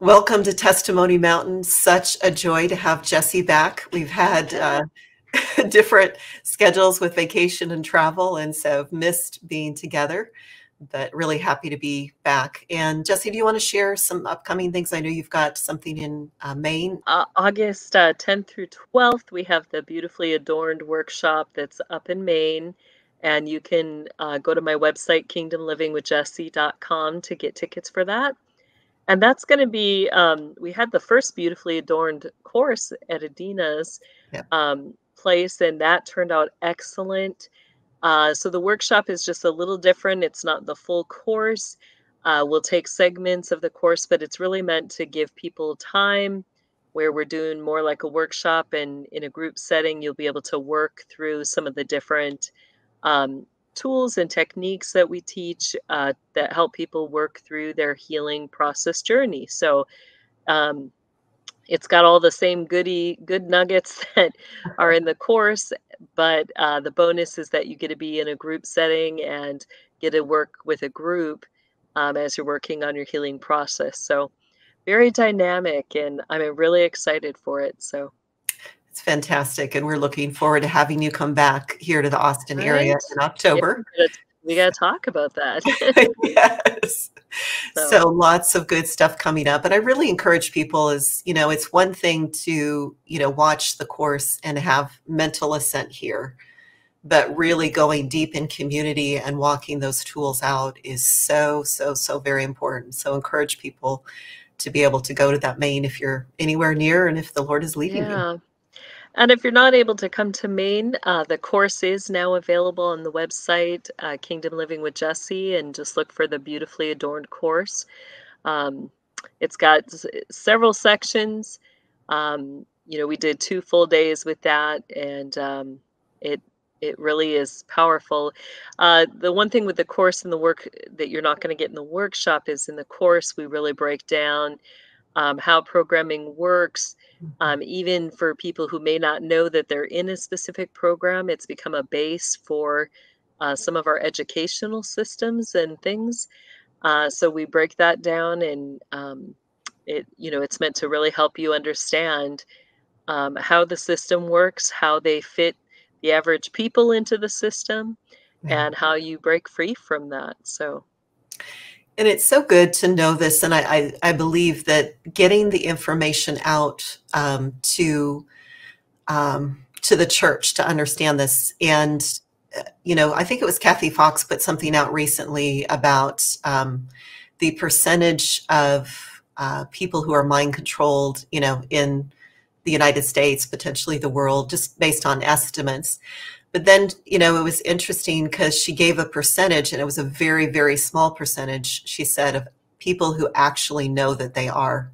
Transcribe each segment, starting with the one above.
Welcome to Testimony Mountain. Such a joy to have Jessie back. We've had uh, different schedules with vacation and travel, and so missed being together, but really happy to be back. And Jessie, do you want to share some upcoming things? I know you've got something in uh, Maine. Uh, August 10th uh, through 12th, we have the Beautifully Adorned workshop that's up in Maine. And you can uh, go to my website, kingdomlivingwithjessie.com, to get tickets for that and that's going to be um, we had the first beautifully adorned course at adina's yeah. um, place and that turned out excellent. Uh, so the workshop is just a little different. It's not the full course. Uh, we'll take segments of the course but it's really meant to give people time where we're doing more like a workshop and in a group setting you'll be able to work through some of the different um, tools and techniques that we teach uh, that help people work through their healing process journey. So um, it's got all the same goody good nuggets that are in the course, but uh, the bonus is that you get to be in a group setting and get to work with a group um, as you're working on your healing process. So very dynamic, and I'm really excited for it. So it's fantastic. And we're looking forward to having you come back here to the Austin right. area in October. Yeah, we got to talk about that. yes. So. so. lots of good stuff coming up. And I really encourage people is, you know, it's one thing to, you know, watch the course and have mental assent here, but really going deep in community and walking those tools out is so, so, so very important. So encourage people to be able to go to that Maine if you're anywhere near and if the Lord is leading yeah. you. And if you're not able to come to Maine, uh, the course is now available on the website, uh, Kingdom Living with Jessie, and just look for the beautifully adorned course. Um, it's got several sections. Um, you know, we did two full days with that, and um, it it really is powerful. Uh, the one thing with the course and the work that you're not going to get in the workshop is in the course we really break down um, how programming works um, even for people who may not know that they're in a specific program, it's become a base for uh, some of our educational systems and things. Uh, so we break that down, and um, it you know it's meant to really help you understand um, how the system works, how they fit the average people into the system, yeah. and how you break free from that. So and it's so good to know this. And I, I, I believe that getting the information out um, to um, to the church to understand this. And, uh, you know, I think it was Kathy Fox put something out recently about um, the percentage of uh, people who are mind controlled, you know, in the United States, potentially the world, just based on estimates. But then, you know, it was interesting because she gave a percentage, and it was a very, very small percentage, she said, of people who actually know that they are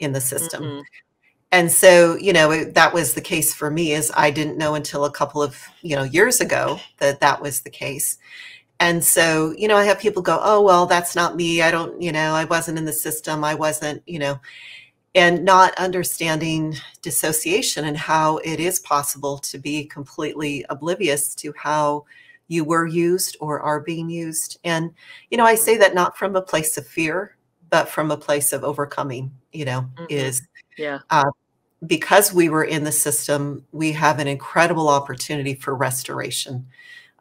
in the system. Mm-hmm. And so, you know, it, that was the case for me is I didn't know until a couple of, you know, years ago that that was the case. And so, you know, I have people go, "Oh, well, that's not me. I don't, you know, I wasn't in the system. I wasn't, you know." And not understanding dissociation and how it is possible to be completely oblivious to how you were used or are being used. And, you know, I say that not from a place of fear, but from a place of overcoming, you know, mm-hmm. is yeah. Uh, because we were in the system, we have an incredible opportunity for restoration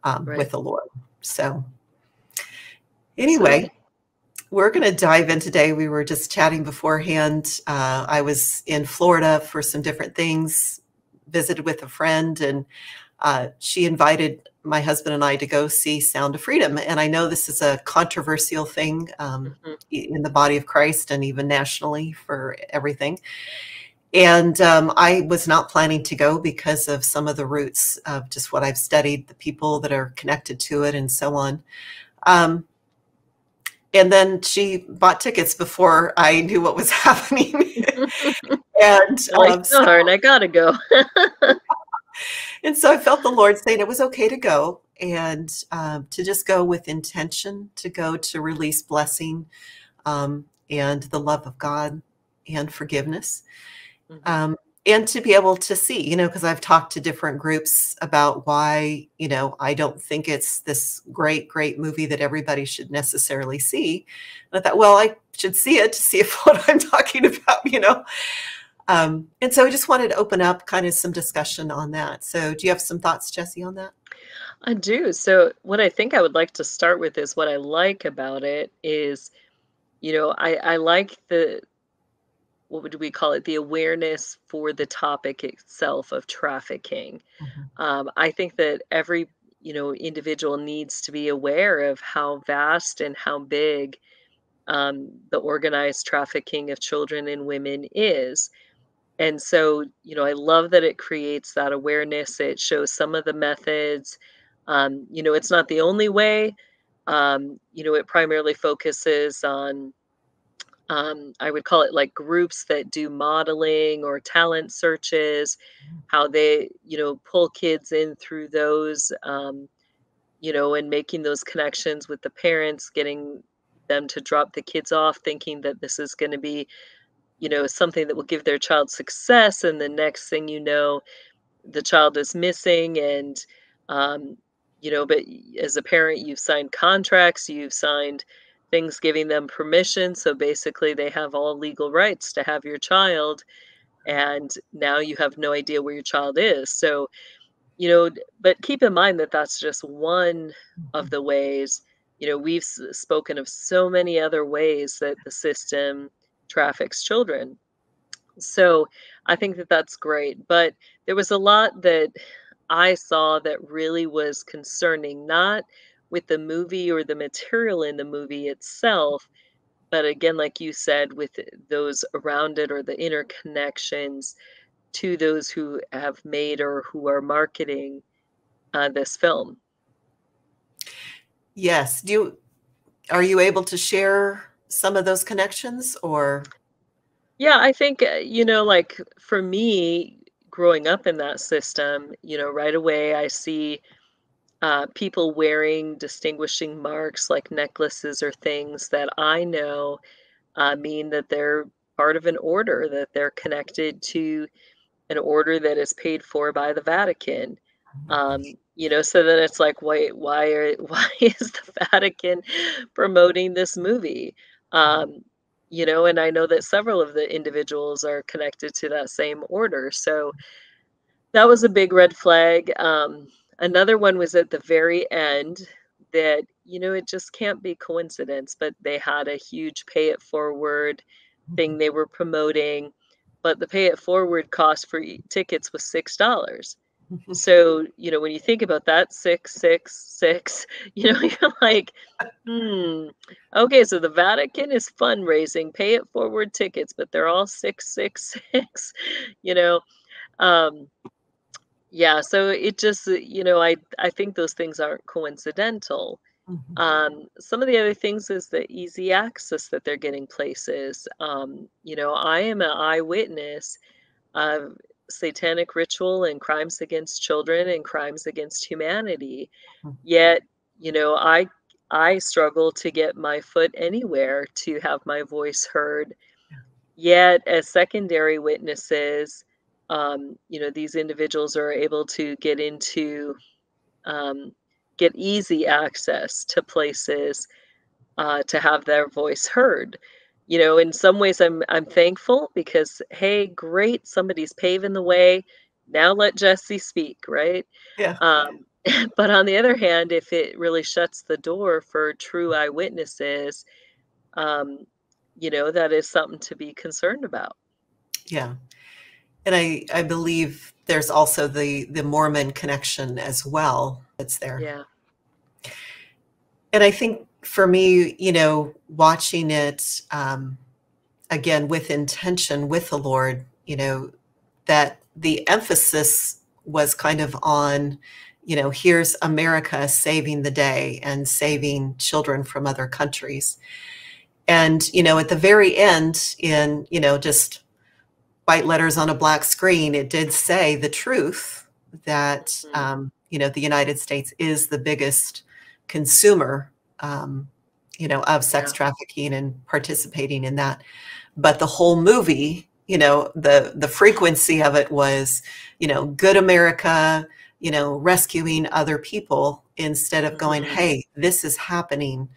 um, right. with the Lord. So, anyway. So, we're going to dive in today. We were just chatting beforehand. Uh, I was in Florida for some different things, visited with a friend, and uh, she invited my husband and I to go see Sound of Freedom. And I know this is a controversial thing um, mm-hmm. in the body of Christ and even nationally for everything. And um, I was not planning to go because of some of the roots of just what I've studied, the people that are connected to it, and so on. Um, and then she bought tickets before I knew what was happening. and um, so, darn, I gotta go. and so I felt the Lord saying it was okay to go and um, to just go with intention, to go to release blessing um, and the love of God and forgiveness. Mm-hmm. Um, and to be able to see, you know, because I've talked to different groups about why, you know, I don't think it's this great, great movie that everybody should necessarily see. And I thought, well, I should see it to see if what I'm talking about, you know. Um, and so I just wanted to open up kind of some discussion on that. So do you have some thoughts, Jessie, on that? I do. So what I think I would like to start with is what I like about it is, you know, I, I like the what would we call it the awareness for the topic itself of trafficking. Mm-hmm. um, i think that every you know individual needs to be aware of how vast and how big um, the organized trafficking of children and women is. And so you know i love that it creates that awareness. It shows some of the methods. Um, you know it's not the only way. Um, you know it primarily focuses on um, I would call it like groups that do modeling or talent searches, how they, you know, pull kids in through those, um, you know, and making those connections with the parents, getting them to drop the kids off, thinking that this is going to be, you know, something that will give their child success. And the next thing you know, the child is missing. And, um, you know, but as a parent, you've signed contracts, you've signed, things giving them permission. So basically, they have all legal rights to have your child. And now you have no idea where your child is. So, you know, but keep in mind that that's just one of mm-hmm. the ways. You know, we've spoken of so many other ways that the system traffics children. So I think that that's great. But there was a lot that I saw that really was concerning, not with the movie or the material in the movie itself but again like you said with those around it or the interconnections to those who have made or who are marketing uh, this film. Yes. Do you are you able to share some of those connections or? Yeah i think uh, you know like for me growing up in that system you know right away i see uh, people wearing distinguishing marks like necklaces or things that I know uh, mean that they're part of an order, that they're connected to an order that is paid for by the Vatican. Um, you know, so then it's like, wait, why are why is the Vatican promoting this movie? Um, you know, and I know that several of the individuals are connected to that same order. So that was a big red flag. Um, Another one was at the very end that, you know, it just can't be coincidence, but they had a huge pay it forward thing they were promoting, but the pay it forward cost for tickets was $6. so, you know, when you think about that, six, six, six, you know, you're like, hmm, okay, so the Vatican is fundraising, pay it forward tickets, but they're all six, six, six, you know. Um, yeah, so it just, uh, you know, I I think those things aren't coincidental. Mhm. Um, some of the other things is the easy access that they're getting places. Um, you know, I am an eyewitness of satanic ritual and crimes against children and crimes against humanity. Mhm. Yet, you know, I I struggle to get my foot anywhere to have my voice heard. Yet, as secondary witnesses, um, you know these individuals are able to get into um, get easy access to places uh, to have their voice heard. You know in some ways i'm i'm thankful because hey great somebody's paving the way. Now let jessie speak right? Yeah. Um, but on the other hand if it really shuts the door for true eyewitnesses um, you know that is something to be concerned about. Yeah and I, I believe there's also the, the Mormon connection as well that's there. Yeah. And I think for me, you know, watching it um, again with intention with the Lord, you know, that the emphasis was kind of on, you know, here's America saving the day and saving children from other countries. And, you know, at the very end, in, you know, just white letters on a black screen, it did say the truth that mm-hmm. um, you know the United States is the biggest consumer, um, you know, of sex yeah. trafficking and participating in that. But the whole movie, you know, the the frequency of it was, you know, good America, you know, rescuing other people instead of going, Mhm. hey, this is happening,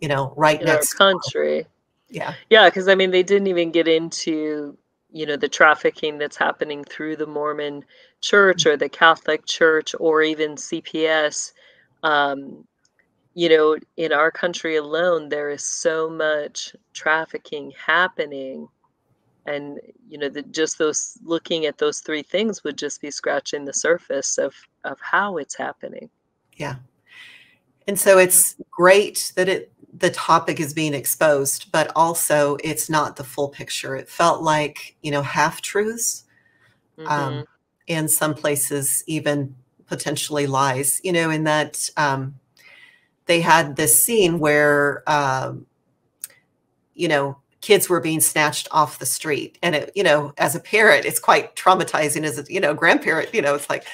you know, right in next country. Yeah. Yeah, because I mean, they didn't even get into, you know, the trafficking that's happening through the Mormon church or the Catholic church or even CPS. Um, you know, in our country alone, there is so much trafficking happening. And, you know, the, just those looking at those three things would just be scratching the surface of, of how it's happening. Yeah. And so it's great that it the topic is being exposed, but also it's not the full picture. It felt like, you know, half truths, hmm um, in some places, even potentially lies, you know, in that um, they had this scene where, um, you know, kids were being snatched off the street. And it, you know, as a parent, it's quite traumatizing as a, you know, grandparent, you know, it's like,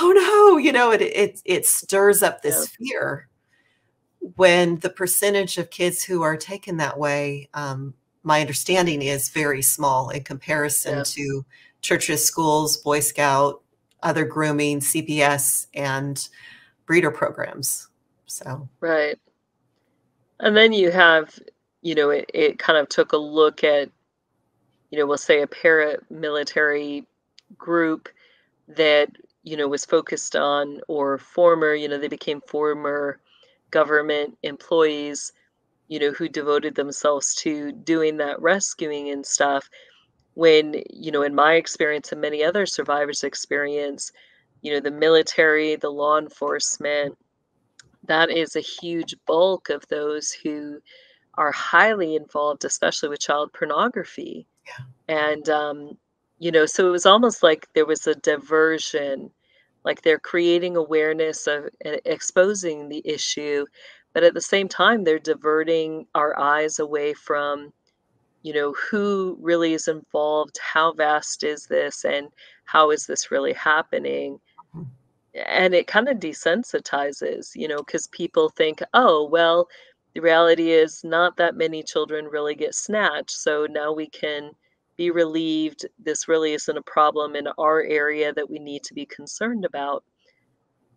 oh no, you know, it, it, it stirs up Yeah. this fear when the percentage of kids who are taken that way, um, my understanding is very small in comparison Yeah. to churches, schools, Boy Scout, other grooming, CPS, and breeder programs. So, Right. And then you have, you know, it, it kind of took a look at, you know, we'll say a paramilitary group that, you know, was focused on or former, you know, they became former government employees, you know, who devoted themselves to doing that rescuing and stuff. When, you know, in my experience and many other survivors' experience, you know, the military, the law enforcement, that is a huge bulk of those who are highly involved, especially with child pornography. yeah. And, um, you know, so it was almost like there was a diversion, like they're creating awareness of exposing the issue, but at the same time, they're diverting our eyes away from, you know, who really is involved, how vast is this, and how is this really happening? Mhm. And it kind of desensitizes, you know, because people think, oh, well, the reality is not that many children really get snatched. So now we can be relieved. This really isn't a problem in our area that we need to be concerned about.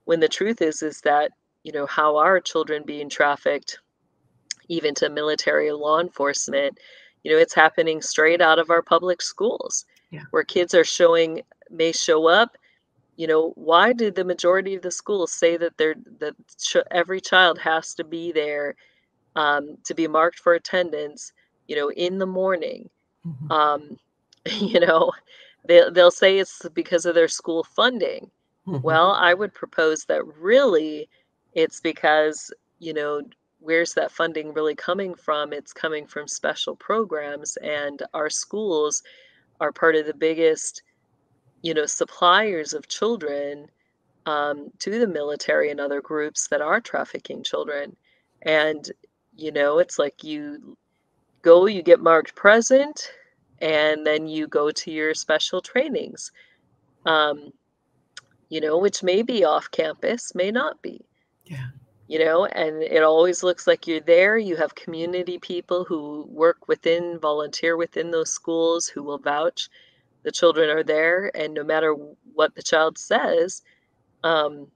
When the truth is, is that, you know, how are children being trafficked, even to military law enforcement? You know, it's happening straight out of our public schools Yeah. where kids are showing, may show up you know why do the majority of the schools say that they're that every child has to be there um, to be marked for attendance you know in the morning Mhm. um, you know they, they'll say it's because of their school funding Mhm. well i would propose that really it's because you know where's that funding really coming from it's coming from special programs and our schools are part of the biggest you know, suppliers of children um, to the military and other groups that are trafficking children. And, you know, it's like you go, you get marked present, and then you go to your special trainings, um, you know, which may be off campus, may not be. Yeah. You know, and it always looks like you're there. You have community people who work within, volunteer within those schools who will vouch the children are there and no matter what the child says um,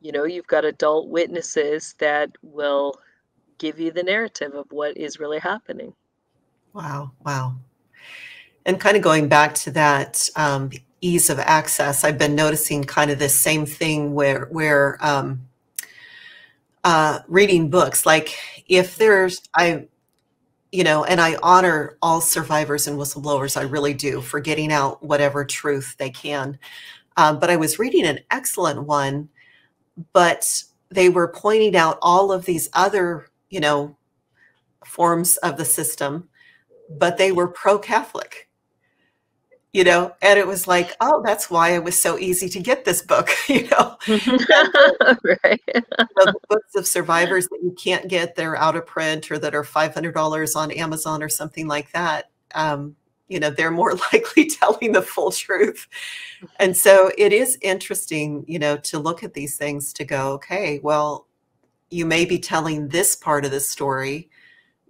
you know you've got adult witnesses that will give you the narrative of what is really happening Wow. Wow. And kind of going back to that um, ease of access, I've been noticing kind of this same thing where where um, uh, reading books, like if there's I you know, and I honor all survivors and whistleblowers, I really do, for getting out whatever truth they can. Um, but I was reading an excellent one, but they were pointing out all of these other, you know, forms of the system, but they were pro Catholic you know and it was like oh that's why it was so easy to get this book you know. Right. The books of survivors that you can't get they're out of print or that are $500 on amazon or something like that um, you know they're more likely telling the full truth. And so it is interesting you know to look at these things to go okay well you may be telling this part of the story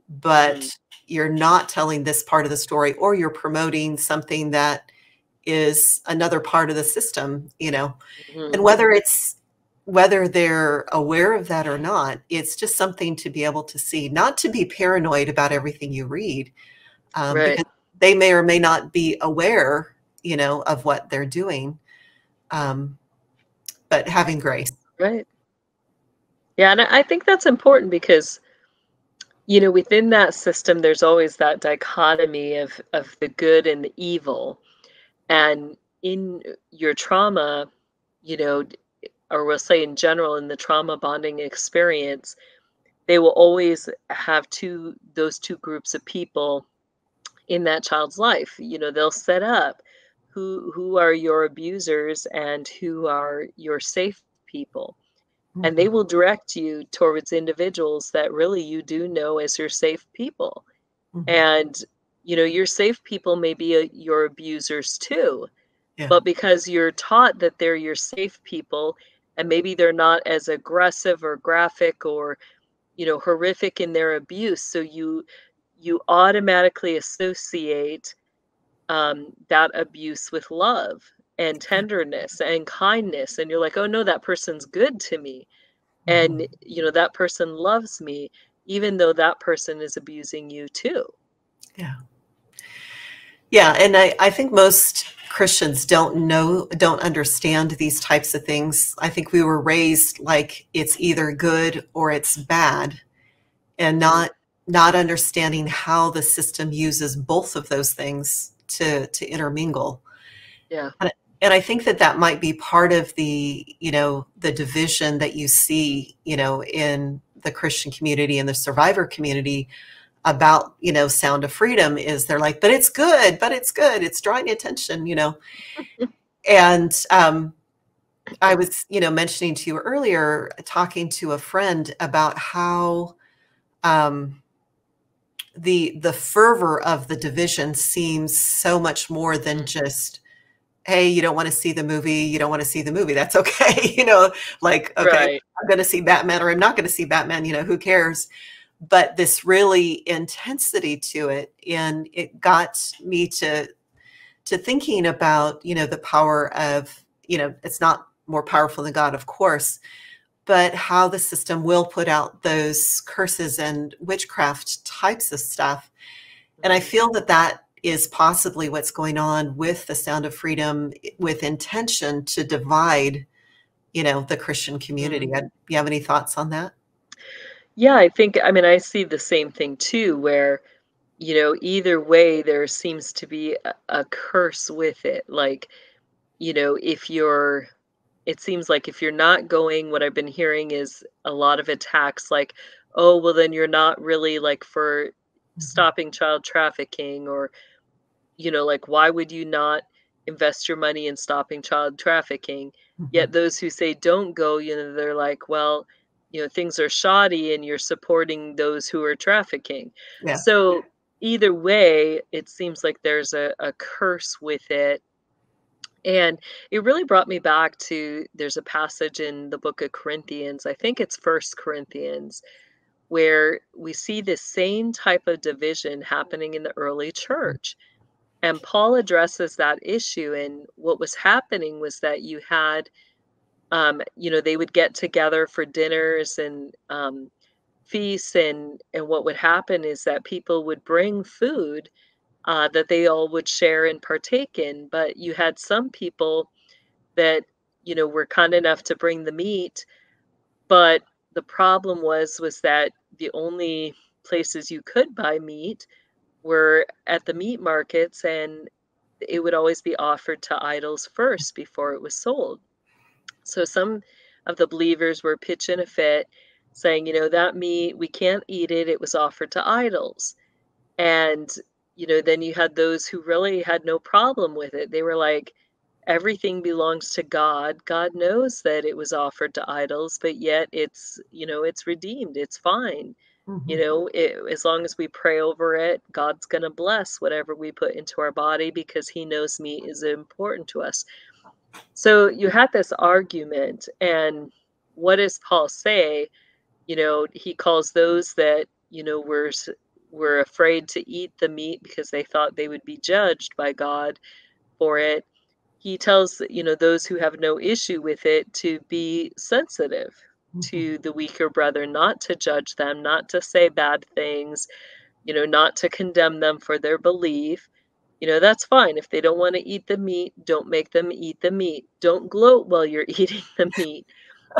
but mm. you're not telling this part of the story or you're promoting something that is another part of the system you know mm-hmm. and whether it's whether they're aware of that or not it's just something to be able to see not to be paranoid about everything you read um, right. because they may or may not be aware you know of what they're doing um, but having grace right yeah and i think that's important because you know within that system there's always that dichotomy of of the good and the evil. And in your trauma you know or we'll say in general in the trauma bonding experience they will always have two those two groups of people in that child's life. You know they'll set up who who are your abusers and who are your safe people mm-hmm. and they mm-hmm. will direct you towards individuals that really you do know as your safe people mm-hmm. and you know your safe people may be a, your abusers too yeah. but because you're taught that they're your safe people and maybe they're not as aggressive or graphic or you know horrific in their abuse so you you automatically associate um, that abuse with love and tenderness and kindness and you're like oh no that person's good to me. And mm-hmm. you know that person loves me even though that person is abusing you too. Yeah. Yeah and i i think most christians don't know don't understand these types of things. I think we were raised like it's either good or it's bad and mm-hmm. not not understanding how the system uses both of those things to to intermingle. Yeah. And, and i think that that might be part of the you know the division that you see you know in the christian community and the survivor community about you know sound of freedom is they're like but it's good but it's good it's drawing attention you know and um i was you know mentioning to you earlier talking to a friend about how um the the fervor of the division seems so much more than mm-hmm. just hey you don't want to see the movie you don't want to see the movie that's okay you know like okay right. i'm going to see batman or i'm not going to see batman you know who cares but this really intensity to it and it got me to to thinking about you know the power of you know it's not more powerful than god of course but how the system will put out those curses and witchcraft types of stuff. And I feel that that is possibly what's going on with the Sound of Freedom with intention to divide, you know, the Christian community. Mm-hmm. You have any thoughts on that? Yeah, I think, I mean, I see the same thing too, where, you know, either way, there seems to be a, a curse with it. Like, you know, if you're it seems like if you're not going, what I've been hearing is a lot of attacks like, oh, well, then you're not really like for. Stopping child trafficking, or, you know, like, why would you not invest your money in stopping child trafficking? Mm-hmm. Yet those who say don't go, you know, they're like, well, you know, things are shoddy and you're supporting those who are trafficking. Yeah. So, either way, it seems like there's a, a curse with it and it really brought me back to there's a passage in the book of Corinthians, I think it's First Corinthians, where we see this same type of division happening in the early church. And Paul addresses that issue. And what was happening was that you had, um, you know, they would get together for dinners and um, feasts. And, and what would happen is that people would bring food uh, that they all would share and partake in. But you had some people that, you know, were kind enough to bring the meat, but the problem was was that the only places you could buy meat were at the meat markets and it would always be offered to idols first before it was sold. So some of the believers were pitching a fit saying, you know, that meat, we can't eat it. It was offered to idols. And you know, then you had those who really had no problem with it. They were like, everything belongs to God. God knows that it was offered to idols, but yet it's, you know, it's redeemed. It's fine. Mm-hmm. You know, it, as long as we pray over it, God's going to bless whatever we put into our body because he knows meat is important to us. So you had this argument, and what does Paul say? You know, he calls those that, you know, were were afraid to eat the meat because they thought they would be judged by God for it. He tells you know those who have no issue with it to be sensitive mm-hmm. to the weaker brother, not to judge them, not to say bad things, you know, not to condemn them for their belief. You know, that's fine. If they don't want to eat the meat, don't make them eat the meat. Don't gloat while you're eating the meat.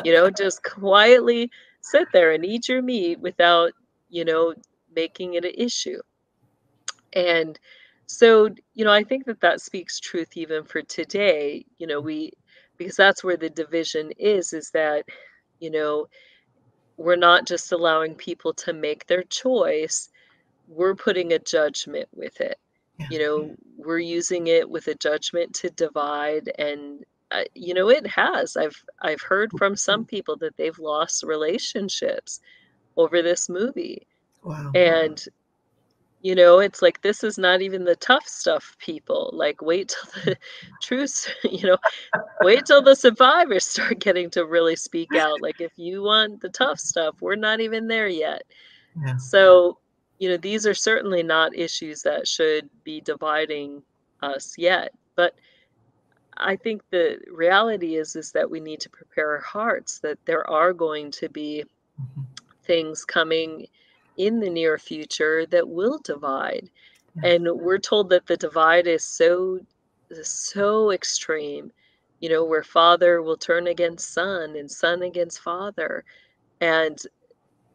You know, just quietly sit there and eat your meat without, you know, making it an issue. And so, you know, I think that that speaks truth even for today. You know, we, because that's where the division is, is that, you know, we're not just allowing people to make their choice, we're putting a judgment with it. Yeah. You know, we're using it with a judgment to divide and uh, you know it has i've i've heard from some people that they've lost relationships over this movie wow and you know it's like this is not even the tough stuff people like wait till the truth you know wait till the survivors start getting to really speak out like if you want the tough stuff we're not even there yet yeah. so you know these are certainly not issues that should be dividing us yet but i think the reality is is that we need to prepare our hearts that there are going to be mm-hmm. things coming in the near future that will divide. And we're told that the divide is so so extreme, you know, where father will turn against son and son against father. And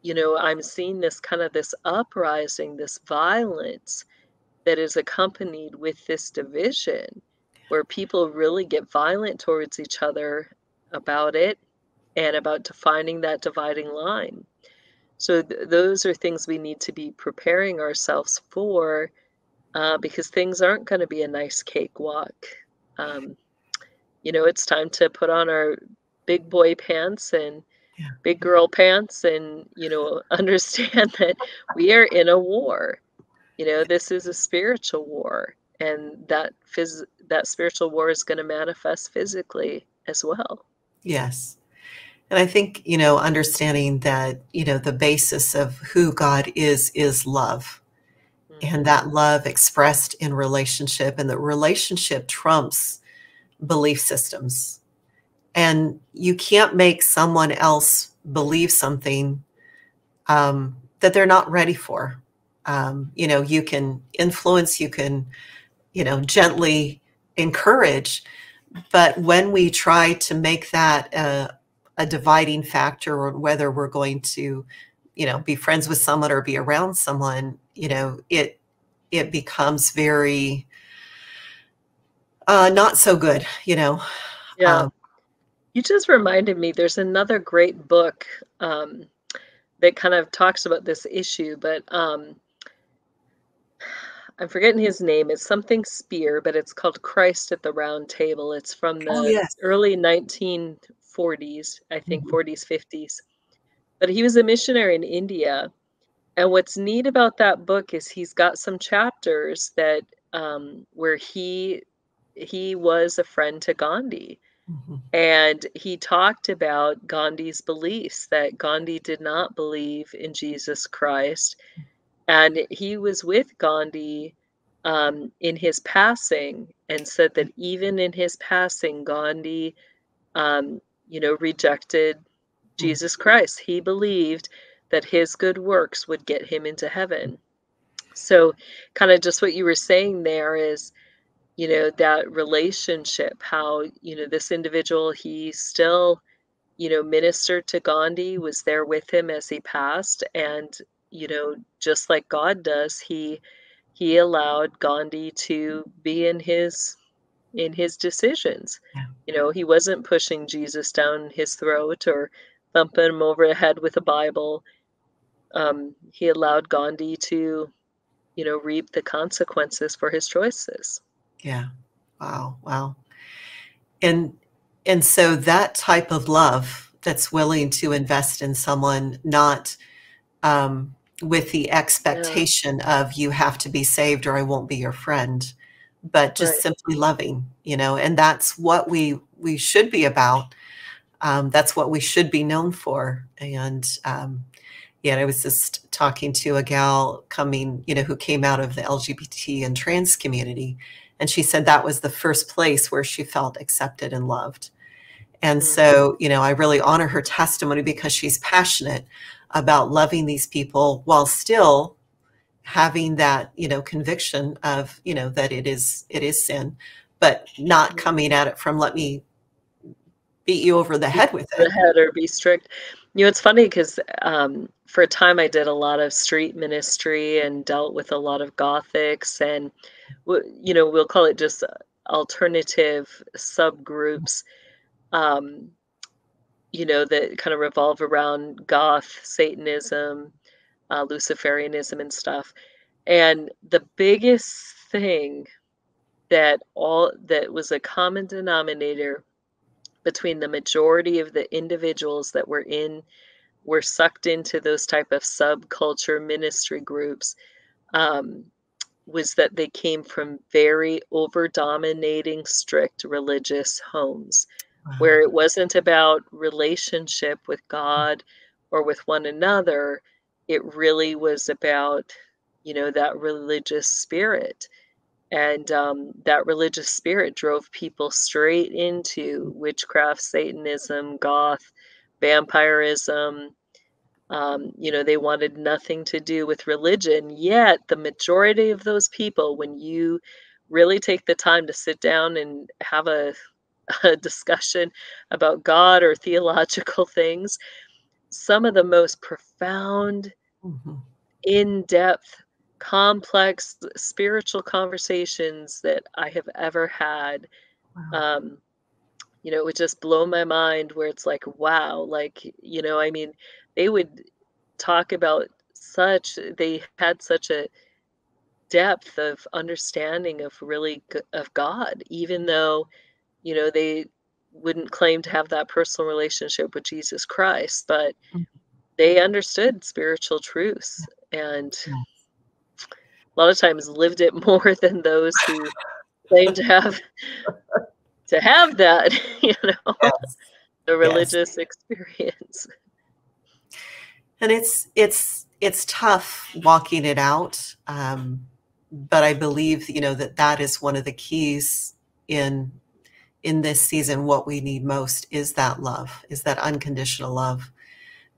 you know, I'm seeing this kind of this uprising, this violence that is accompanied with this division where people really get violent towards each other about it and about defining that dividing line. So th- those are things we need to be preparing ourselves for uh, because things aren't going to be a nice cakewalk. Um, you know, it's time to put on our big boy pants and yeah. big girl pants and, you know, understand that we are in a war. You know, this is a spiritual war and that phys- that spiritual war is going to manifest physically as well. Yes. And I think, you know, understanding that, you know, the basis of who God is, is love. Mm-hmm. And that love expressed in relationship, and that relationship trumps belief systems. And you can't make someone else believe something um, that they're not ready for. Um, you know, you can influence, you can, you know, gently encourage. But when we try to make that uh, a dividing factor on whether we're going to, you know, be friends with someone or be around someone, you know, it it becomes very uh, not so good, you know. Yeah. Um, you just reminded me there's another great book um, that kind of talks about this issue, but um, I'm forgetting his name. It's something Spear, but it's called Christ at the Round Table. It's from oh, the oh, yes. early 19 40s, I think mm-hmm. 40s, 50s. But he was a missionary in India. And what's neat about that book is he's got some chapters that um, where he he was a friend to Gandhi. Mm-hmm. And he talked about Gandhi's beliefs that Gandhi did not believe in Jesus Christ. And he was with Gandhi um, in his passing and said that even in his passing, Gandhi um, you know, rejected. Jesus mm-hmm. Christ. He believed that his good works would get him into heaven. So, kind of just what you were saying there is, you know, that relationship, how, you know, this individual, he still, you know, ministered to Gandhi, was there with him as he passed. And, you know, just like God does, he, he allowed Gandhi to be in his in his decisions. Yeah. You know, he wasn't pushing Jesus down his throat or thumping him over the head with a Bible. Um, he allowed Gandhi to, you know, reap the consequences for his choices. Yeah. Wow. Wow. And and so that type of love that's willing to invest in someone, not um, with the expectation yeah. of you have to be saved or I won't be your friend but just right. simply loving, you know, and that's what we we should be about. Um, that's what we should be known for. And um, Yeah, I was just talking to a gal coming, you know, who came out of the LGBT and trans community. And she said that was the first place where she felt accepted and loved. And Mm. so, you know, I really honor her testimony because she's passionate about loving these people while still having that, you know, conviction of, you know, that it is it is sin, but not coming at it from let me beat you over the head with the it. head or be strict. You know, it's funny because um, for a time I did a lot of street ministry and dealt with a lot of Gothics, and you know, we'll call it just uh, alternative subgroups. Um, you know, that kind of revolve around Goth, Satanism, uh, Luciferianism, and stuff. And the biggest thing that all that was a common denominator between the majority of the individuals that were in were sucked into those type of subculture ministry groups um, was that they came from very over dominating strict religious homes where it wasn't about relationship with god or with one another it really was about you know that religious spirit and um, that religious spirit drove people straight into witchcraft, Satanism, goth, vampirism. Um, you know, they wanted nothing to do with religion. Yet, the majority of those people, when you really take the time to sit down and have a, a discussion about God or theological things, some of the most profound, Mhm. in depth complex spiritual conversations that I have ever had. Wow. Um, you know, it would just blow my mind where it's like, wow, like, you know, I mean, they would talk about such, they had such a depth of understanding of really of God, even though, you know, they wouldn't claim to have that personal relationship with Jesus Christ, but Mhm. they understood spiritual truths and a lot of times lived it more than those who claim to have to have that, you know, Yes. the Yes. religious experience. And it's it's it's tough walking it out, um, but I believe you know that that is one of the keys in in this season. What we need most is that love, is that unconditional love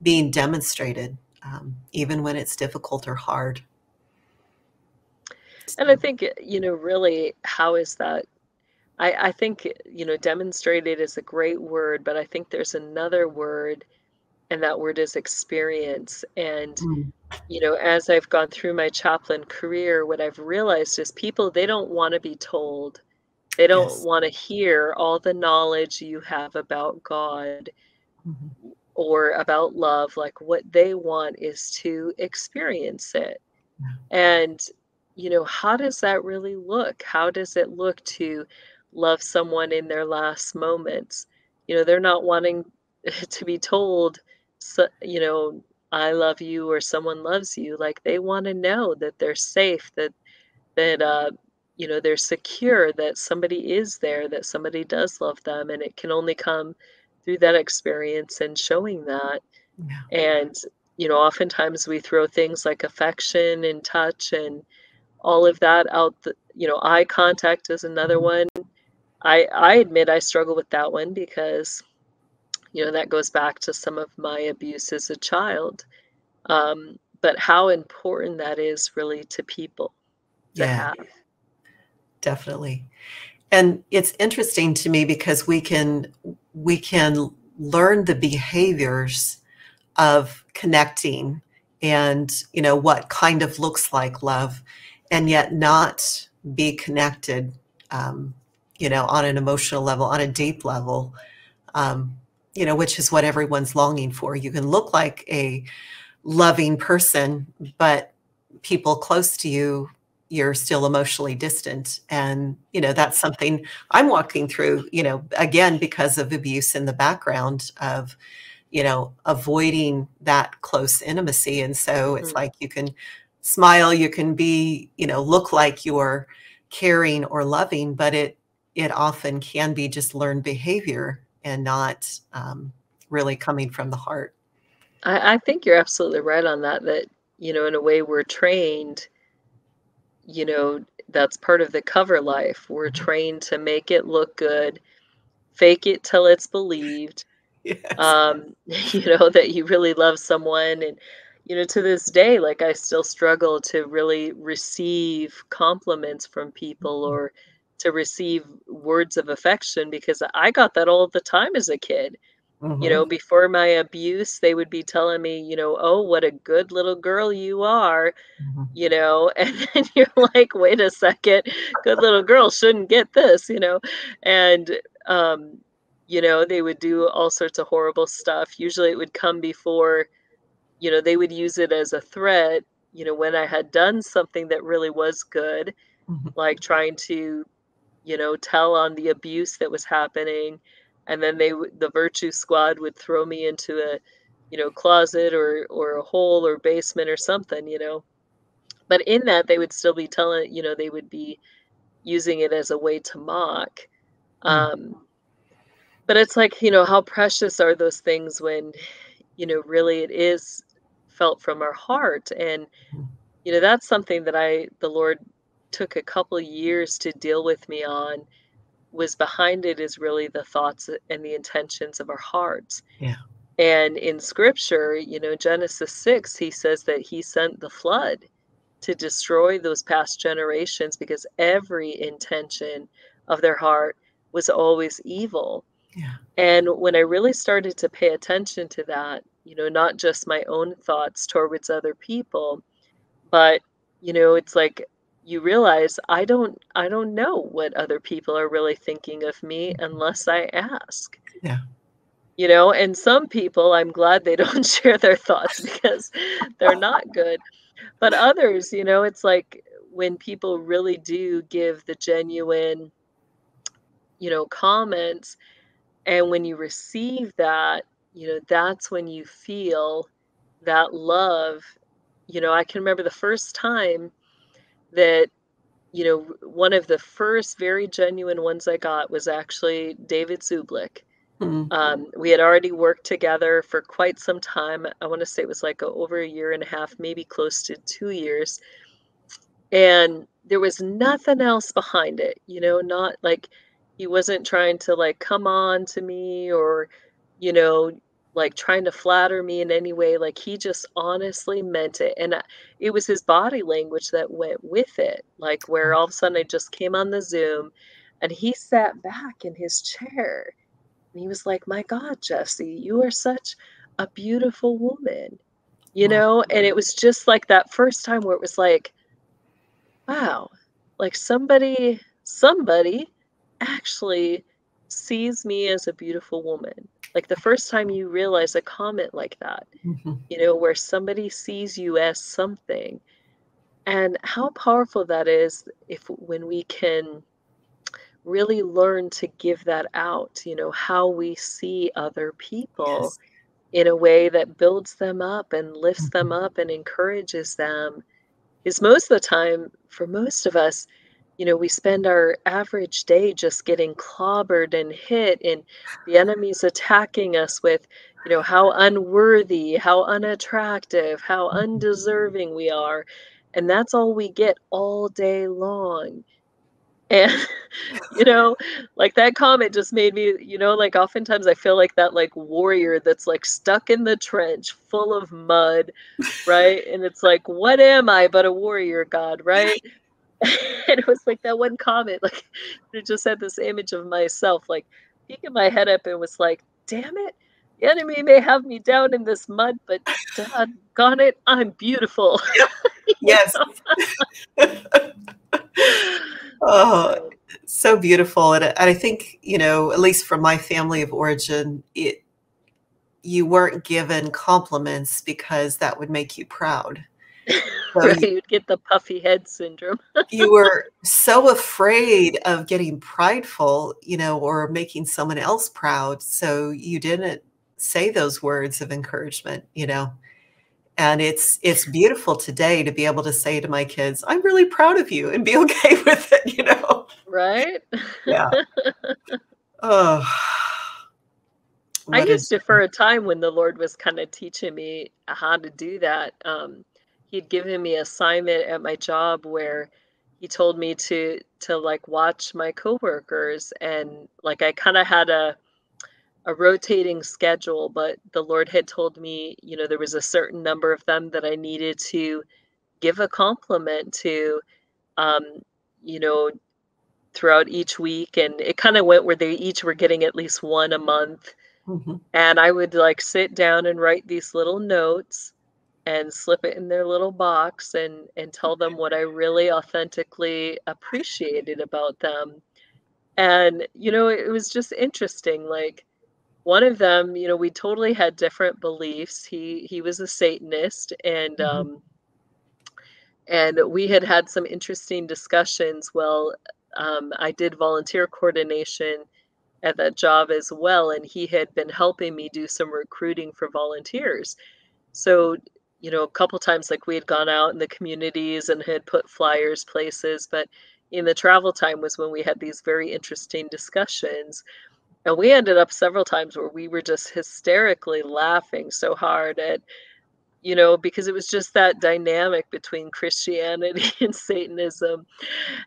being demonstrated, um, even when it's difficult or hard. And I think, you know, really, how is that? I, I think, you know, demonstrated is a great word, but I think there's another word, and that word is experience. And, mm, you know, as I've gone through my chaplain career, what I've realized is people, they don't want to be told. They don't yes, want to hear all the knowledge you have about God mhm, or about love. Like what they want is to experience it. yeah, And, you know, how does that really look? How does it look to love someone in their last moments? You know, they're not wanting to be told, you know, I love you or someone loves you. Like they want to know that they're safe, that that uh, you know they're secure, that somebody is there, that somebody does love them, and it can only come through that experience and showing that. yeah, And you know, oftentimes we throw things like affection and touch and all of that out the you know, eye contact is another mhm, one. I I admit I struggle with that one because, you know, that goes back to some of my abuse as a child. Um, but how important that is really to people to yeah, have. Definitely. And it's interesting to me because we can we can learn the behaviors of connecting and you know what kind of looks like love and yet not be connected um, you know on an emotional level on a deep level um, you know which is what everyone's longing for you can look like a loving person but people close to you you're still emotionally distant and you know that's something i'm walking through you know again because of abuse in the background of you know, avoiding that close intimacy. And so it's Mm, like you can smile, you can be, you know, look like you're caring or loving, but it it often can be just learned behavior and not um, really coming from the heart. I, I think you're absolutely right on that. That you know, in a way, we're trained. You know, that's part of the cover life. We're Mhm. trained to make it look good, fake it till it's believed. Yes. Um, you know, that you really love someone, and you know, to this day, like I still struggle to really receive compliments from people Mhm. or to receive words of affection because I got that all the time as a kid. You know, Mhm. before my abuse, they would be telling me, you know, "Oh, what a good little girl you are," Mhm. you know, and then you're like, "Wait a second, good little girl shouldn't get this," you know, and, um, you know, they would do all sorts of horrible stuff. Usually it would come before, you know, they would use it as a threat, you know, when I had done something that really was good, Mhm. like trying to you know, tell on the abuse that was happening, and then they the virtue squad would throw me into a, you know, closet or or a hole or basement or something, you know. But in that, they would still be telling, you know, they would be using it as a way to mock. Mm. Um, but it's like, you know, how precious are those things when, you know, really it is felt from our heart. And, you know, that's something that I, the Lord took a couple years to deal with me on was behind it is really the thoughts and the intentions of our hearts. Yeah. And in scripture, you know, Genesis 6, he says that he sent the flood to destroy those past generations because every intention of their heart was always evil. Yeah. And when I really started to pay attention to that, you know, not just my own thoughts towards other people, but you know, it's like you realize I don't I don't know what other people are really thinking of me unless I ask. Yeah. You know, and some people I'm glad they don't share their thoughts because they're not good. But others, you know, it's like when people really do give the genuine, you know, comments and when you receive that, you know, that's when you feel that love. You know, I can remember the first time that You know, one of the first very genuine ones I got was actually David Zublick. Mm. Um, we had already worked together for quite some time. I want to say it was like a, over a year and a half, maybe close to two years. And there was nothing else behind it, you know, not like he wasn't trying to like come on to me or, you know, like trying to flatter me in any way. Like he just honestly meant it. And I, it was his body language that went with it. Like where all of a sudden I just came on the Zoom and he sat back in his chair and he was like, My God, Jessie, you are such a beautiful woman, you know? And it was just like that first time where it was like, Wow. Like somebody somebody actually sees me as a beautiful woman. Like the first time you realize a comment like that, Mhm. you know, where somebody sees you as something. And how powerful that is if when we can really learn to give that out, you know, how we see other people Yes. in a way that builds them up and lifts them Mhm. up and encourages them is most of the time, for most of us, you know, we spend our average day just getting clobbered and hit, and the enemy's attacking us with, you know, how unworthy, how unattractive, how undeserving we are. And that's all we get all day long. And, you know, like that comment just made me, you know, like oftentimes I feel like that like warrior that's like stuck in the trench full of mud right? And it's like, what am I but a warrior god, right? and it was like that one comment, like it just had this image of myself, like peeking my head up and was like, damn it, the enemy may have me down in this mud, but doggone it, I'm beautiful. Yes. Oh, so beautiful. And I and I think, you know, at least from my family of origin, it you weren't given compliments because that would make you proud. So right, you'd get the puffy head syndrome. you were so afraid of getting prideful, you know, or making someone else proud, so you didn't say those words of encouragement, you know? And it's it's beautiful today to be able to say to my kids, "I'm really proud of you," and be okay with it, you know? right? Yeah. Oh. I used is to for a time when the Lord was kind of teaching me how to do that. Um, he'd given me assignment at my job where he told me to to like watch my coworkers and like I kind of had a a rotating schedule, but the Lord had told me, you know, there was a certain number of them that I needed to give a compliment to, um, you know, throughout each week. And it kind of went where they each were getting at least one a month. Mhm. And I would like sit down and write these little notes and slip it in their little box and and tell them what I really authentically appreciated about them. And you know, it was just interesting. Like one of them, you know, we totally had different beliefs. He he was a Satanist and Mhm. um and we had had some interesting discussions. Well, um, I did volunteer coordination at that job as well, and he had been helping me do some recruiting for volunteers. So, you know, a couple times like we had gone out in the communities and had put flyers places, but in the travel time was when we had these very interesting discussions. And we ended up several times where we were just hysterically laughing so hard at you know, because it was just that dynamic between Christianity and Satanism.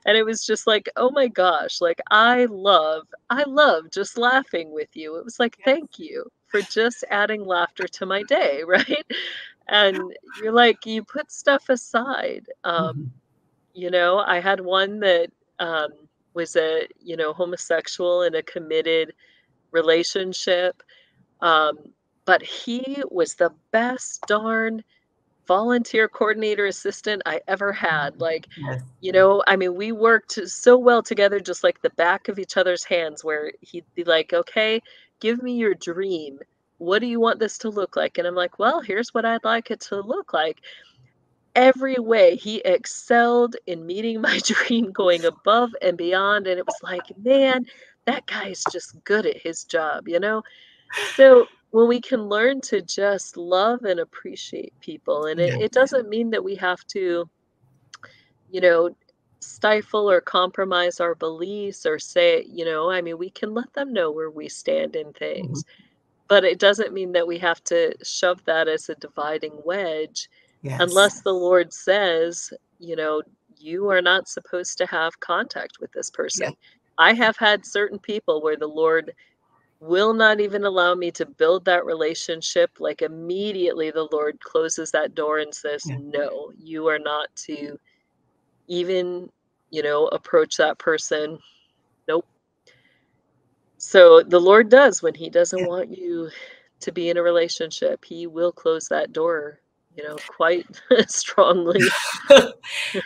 And it was just like, oh my gosh, like I love, I love just laughing with you. It was like, Yes. thank you for just adding laughter to my day, right? And you're like, you put stuff aside. Um, Mhm. you know, I had one that um, was a, you know, homosexual in a committed relationship um, but he was the best darn volunteer coordinator assistant I ever had. Like, Yes. you know, I mean, we worked so well together, just like the back of each other's hands, where he'd be like, okay, give me your dream. What do you want this to look like? And I'm like, well, here's what I'd like it to look like. Every way he excelled in meeting my dream, going above and beyond. And it was like, man, that guy is just good at his job, you know? So when we can learn to just love and appreciate people, and it, it doesn't mean that we have to, you know, stifle or compromise our beliefs or say, you know, I mean, we can let them know where we stand in Mhm. things, but it doesn't mean that we have to shove that as a dividing wedge Yes. unless the Lord says, you know, you are not supposed to have contact with this Yeah. person. I have had certain people where the Lord will not even allow me to build that relationship. Like immediately, the Lord closes that door and says, Yeah. No, you are not to even, you know, approach that person. So the Lord does when He doesn't Yeah. want you to be in a relationship, He will close that door, you know, quite strongly.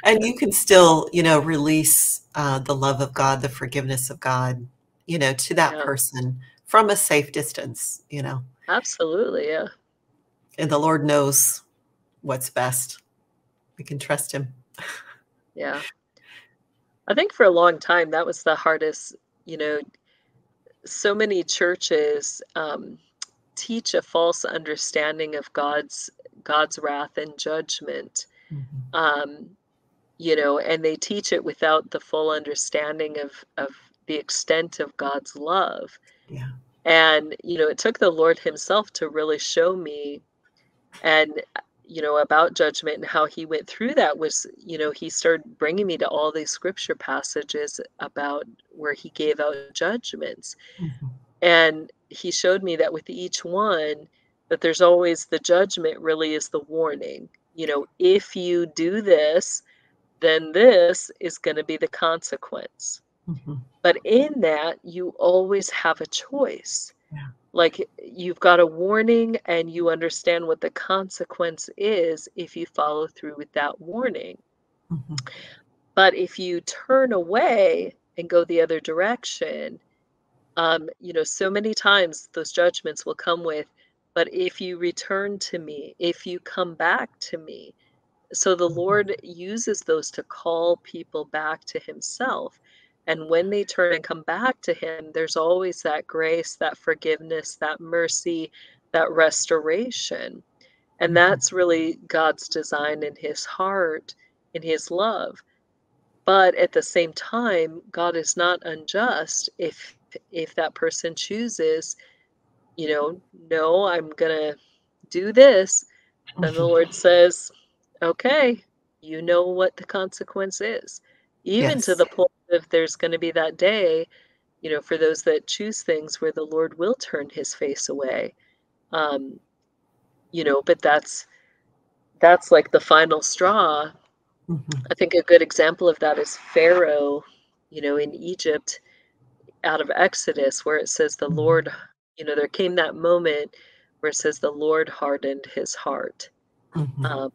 And you can still, you know, release, uh, the love of God, the forgiveness of God, you know, to that Yeah, person from a safe distance, you know, absolutely. Yeah. and the Lord knows what's best. We can trust him. Yeah. I think for a long time, that was the hardest, you know, so many churches um, teach a false understanding of God's God's wrath and judgment. Mhm. Um, you know, and they teach it without the full understanding of of the extent of God's love. Yeah. And you know, it took the Lord Himself to really show me and you know about judgment and how he went through that was you know he started bringing me to all these scripture passages about where he gave out judgments Mhm. and he showed me that with each one that there's always the judgment really is the warning you know if you do this then this is going to be the consequence Mhm. but in that you always have a choice Yeah. Like you've got a warning and you understand what the consequence is if you follow through with that warning. Mhm. But if you turn away and go the other direction, um, you know, so many times those judgments will come with, but if you return to me, if you come back to me. So the Mhm. Lord uses those to call people back to Himself. And when they turn and come back to Him, there's always that grace, that forgiveness, that mercy, that restoration. And Mhm. that's really God's design in His heart, in His love. But at the same time, God is not unjust if if that person chooses you know, no, I'm gonna do this, then the. Lord says, okay, you know what the consequence is. Even to the point of there's going to be that day, you know, for those that choose things where the Lord will turn his face away. Um, you know, but that's that's like the final straw. Mhm. I think a good example of that is Pharaoh, you know, in Egypt out of Exodus where it says the Mhm. Lord, you know, there came that moment where it says the Lord hardened his heart. Mhm. Um,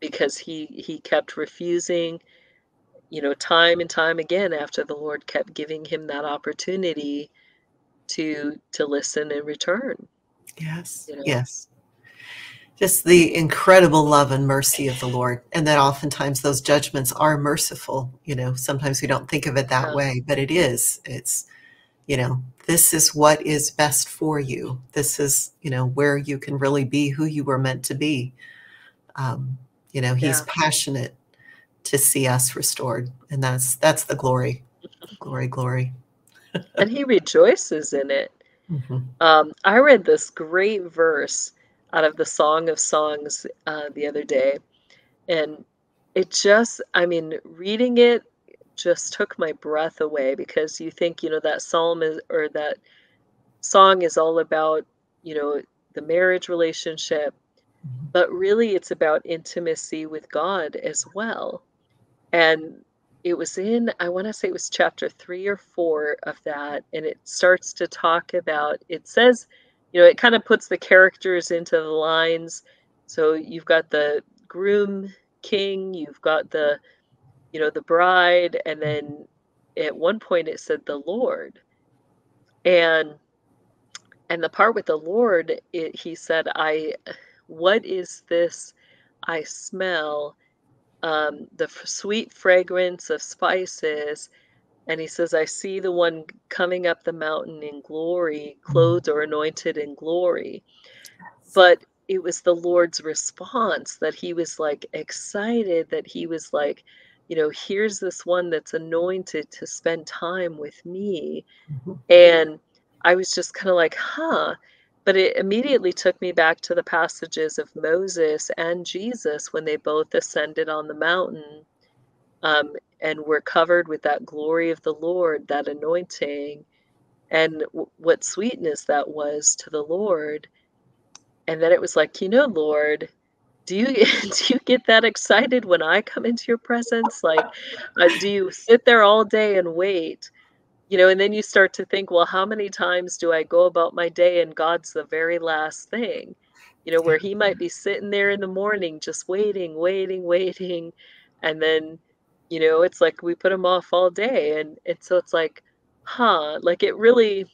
because he he kept refusing you know time and time again after the lord kept giving him that opportunity to to listen and return Yes. you know Yes. Just the incredible love and mercy of the Lord, and that oftentimes those judgments are merciful, you know, sometimes we don't think of it that yeah way, but it is. It's, you know, this is what is best for you. This is, you know, where you can really be who you were meant to be. Um, you know, he's yeah passionate to see us restored, and that's that's the glory. Glory, glory. and he rejoices in it Mhm. um i read this great verse out of the song of songs uh, the other day and it just i mean reading it just took my breath away because you think you know that psalm is or that song is all about you know the marriage relationship Mhm. but really it's about intimacy with God as well. And it was in, I want to say it was chapter three or four of that. And it starts to talk about, it says, you know, it kind of puts the characters into the lines. So you've got the groom king, you've got the, you know, the bride. And then at one point it said the Lord. And and the part with the Lord, it, he said, I, what is this I smell? Um, the f- sweet fragrance of spices. And he says, I see the one coming up the mountain in glory, Mhm. clothed or anointed in glory. But it was the Lord's response that he was like excited, that he was like, you know, here's this one that's anointed to spend time with me. Mhm. And I was just kind of like, huh. But it immediately took me back to the passages of Moses and Jesus when they both ascended on the mountain um, and were covered with that glory of the Lord, that anointing, and w- what sweetness that was to the Lord. And then it was like, you know, Lord, do you do you get that excited when I come into your presence? Like, uh, do you sit there all day and wait? You know, and then you start to think, well, how many times do I go about my day and God's the very last thing? You know, where he might be sitting there in the morning just waiting, waiting, waiting. And then, you know, it's like we put him off all day. And and so it's like, huh, like it really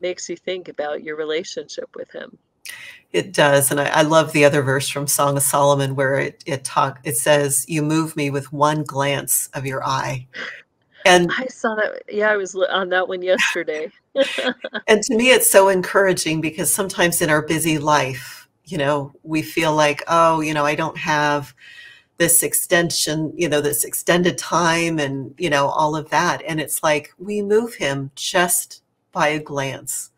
makes you think about your relationship with him. It does, and I I love the other verse from Song of Solomon where it it talk it says, "You move me with one glance of your eye." And I saw that. Yeah, I was on that one yesterday. and to me, it's so encouraging because sometimes in our busy life, you know, we feel like, "Oh, you know, I don't have this extension, you know, this extended time and, you know, all of that." And it's like we move him just by a glance.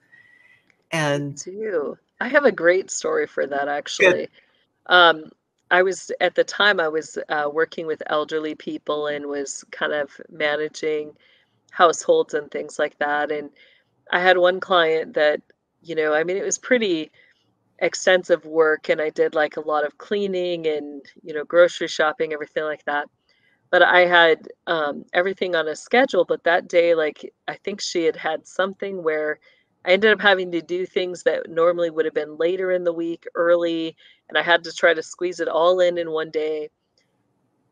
I And do. I have a great story for that actually. Um, I was at the time I was uh, working with elderly people and was kind of managing households and things like that. And I had one client that, you know, I mean, it was pretty extensive work, and I did like a lot of cleaning and, you know, grocery shopping, everything like that. But I had um, everything on a schedule. But that day, like, I think she had had something where I ended up having to do things that normally would have been later in the week, early, and I had to try to squeeze it all in in one day.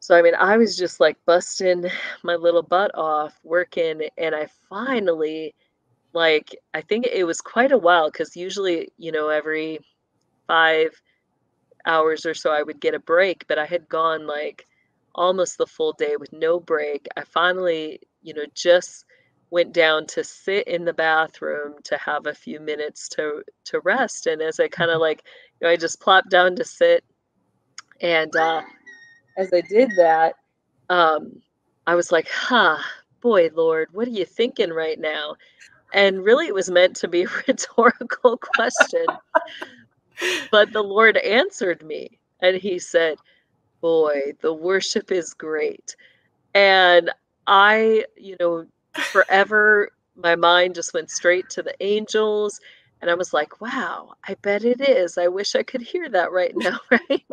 So, I mean, I was just like busting my little butt off working, and I finally, like, I think it was quite a while because usually, you know, every five hours or so I would get a break, but I had gone like almost the full day with no break. I finally, you know, just went down to sit in the bathroom to have a few minutes to to rest. And as I kind of like, you know, I just plopped down to sit. And uh, as I did that, um, I was like, huh, boy, Lord, what are you thinking right now? and really it was meant to be a rhetorical question. but the Lord answered me and he said, Boy, the worship is great. And I, you know, forever my mind just went straight to the angels and I was like, wow, I bet it is. I wish I could hear that right now, right?